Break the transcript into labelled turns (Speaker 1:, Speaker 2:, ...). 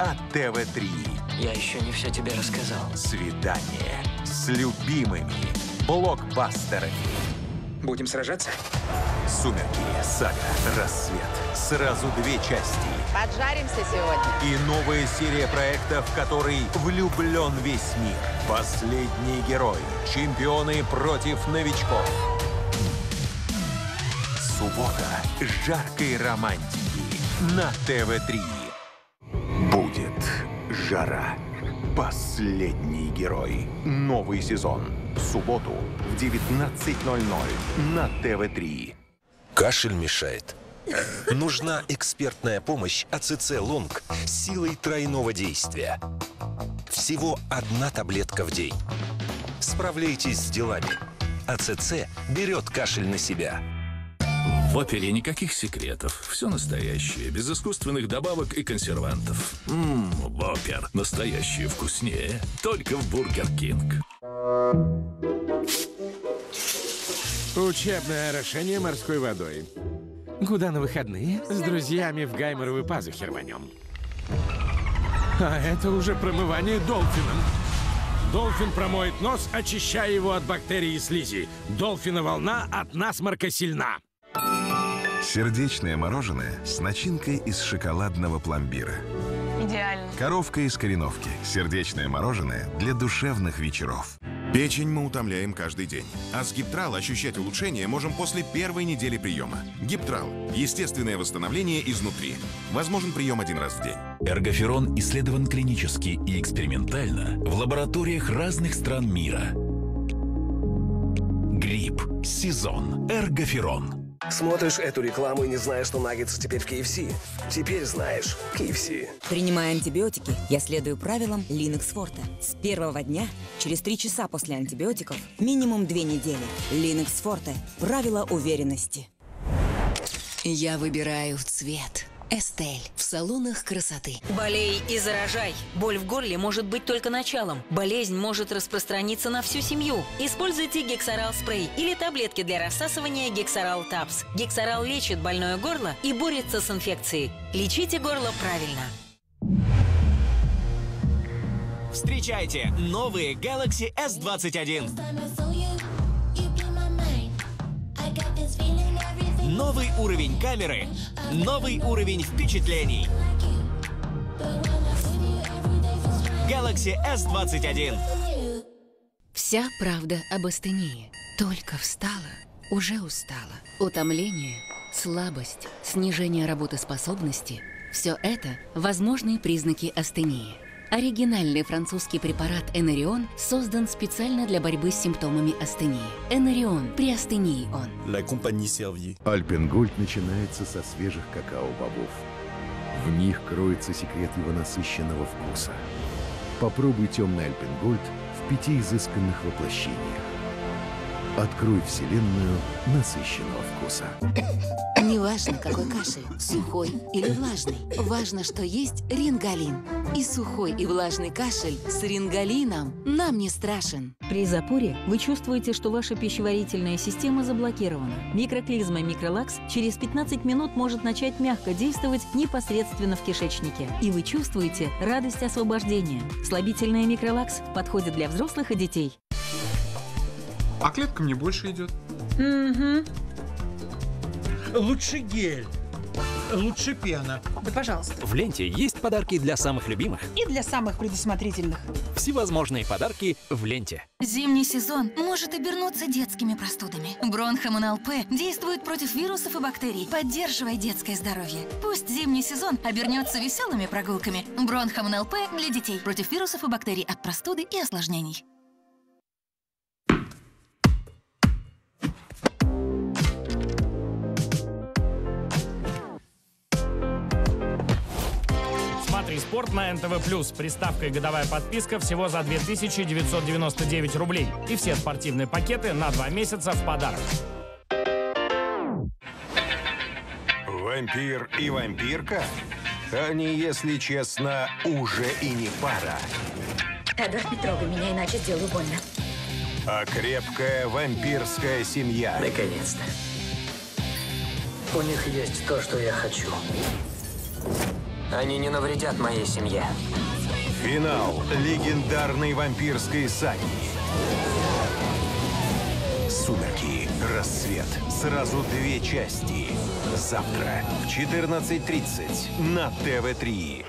Speaker 1: от ТВ-3.
Speaker 2: Я еще не все тебе рассказал.
Speaker 1: Свидание с любимыми блокбастерами.
Speaker 2: Будем сражаться?
Speaker 1: Сумерки, сага, рассвет. Сразу две части.
Speaker 3: Поджаримся сегодня.
Speaker 1: И новая серия проекта, в который влюблен весь мир. Последний герой. Чемпионы против новичков. Суббота жаркой романтики на ТВ-3. Жара. Последний герой. Новый сезон. В субботу в 19.00 на ТВ-3.
Speaker 4: Кашель мешает. Нужна экспертная помощь АЦЦ Лонг с силой тройного действия. Всего одна таблетка в день. Справляйтесь с делами. АЦЦ берет кашель на себя.
Speaker 5: В Воппере никаких секретов. Все настоящее, без искусственных добавок и консервантов. Ммм, Воппер. Настоящее вкуснее. Только в Бургер Кинг.
Speaker 6: Учебное орошение морской водой.
Speaker 7: Куда на выходные?
Speaker 6: С друзьями в гайморовые пазухи рванем. А это уже промывание Долфином. Долфин промоет нос, очищая его от бактерий и слизи. Долфина волна от насморка сильна.
Speaker 8: Сердечное мороженое с начинкой из шоколадного пломбира.
Speaker 3: Идеально.
Speaker 8: Коровка из кореновки. Сердечное мороженое для душевных вечеров.
Speaker 9: Печень мы утомляем каждый день. А с Гиптрал ощущать улучшение можем после первой недели приема. Гиптрал – естественное восстановление изнутри. Возможен прием один раз в день.
Speaker 10: Эргоферон исследован клинически и экспериментально в лабораториях разных стран мира. Грипп. Сезон. Эргоферон.
Speaker 11: Смотришь эту рекламу и не знаешь, что наггетсы теперь в KFC? Теперь знаешь. KFC.
Speaker 12: Принимая антибиотики, я следую правилам Linux Forte. С первого дня, через три часа после антибиотиков, минимум две недели. Linux Forte. Правила уверенности.
Speaker 13: Я выбираю цвет. Эстель. В салонах красоты.
Speaker 14: Болей и заражай. Боль в горле может быть только началом. Болезнь может распространиться на всю семью. Используйте Гексорал спрей или таблетки для рассасывания Гексорал Тапс. Гексорал лечит больное горло и борется с инфекцией. Лечите горло правильно.
Speaker 15: Встречайте новые Galaxy S21. Новый уровень камеры, новый уровень впечатлений. Galaxy S21.
Speaker 13: Вся правда об астении. Только встала, уже устала. Утомление, слабость, снижение работоспособности – все это возможные признаки астении. Оригинальный французский препарат Энерион создан специально для борьбы с симптомами астении. Энерион. При астении он.
Speaker 16: La compagnie Servier.
Speaker 17: Альпенгольд начинается со свежих какао-бобов. В них кроется секрет его насыщенного вкуса. Попробуй темный Альпенгольд в пяти изысканных воплощениях. Открой вселенную насыщенного вкуса.
Speaker 13: Неважно, какой кашель, сухой или влажный. Важно, что есть рингалин. И сухой и влажный кашель с рингалином нам не страшен.
Speaker 14: При запоре вы чувствуете, что ваша пищеварительная система заблокирована. Микроклизма Микролакс через 15 минут может начать мягко действовать непосредственно в кишечнике. И вы чувствуете радость освобождения. Слабительная Микролакс подходит для взрослых и детей.
Speaker 18: А клетка мне больше идет.
Speaker 14: Угу.
Speaker 19: Лучше гель. Лучше пена.
Speaker 20: Да пожалуйста.
Speaker 2: В ленте есть подарки для самых любимых.
Speaker 20: И для самых предусмотрительных.
Speaker 2: Всевозможные подарки в ленте.
Speaker 5: Зимний сезон может обернуться детскими простудами. Бронхомон ЛП действует против вирусов и бактерий. Поддерживай детское здоровье. Пусть зимний сезон обернется веселыми прогулками. Бронхомон ЛП для детей против вирусов и бактерий от простуды и осложнений.
Speaker 7: Смотри спорт на НТВ+. С приставкой «Годовая подписка» всего за 2999 рублей. И все спортивные пакеты на два месяца в подарок.
Speaker 1: Вампир и вампирка? Они, если честно, уже и не пара.
Speaker 5: Эдвард, не трогай меня, иначе сделаю больно.
Speaker 1: А крепкая вампирская семья.
Speaker 2: Наконец-то. У них есть то, что я хочу. Они не навредят моей семье.
Speaker 1: Финал легендарной вампирской саги. Сумерки. Рассвет. Сразу две части. Завтра в 14.30 на ТВ-3.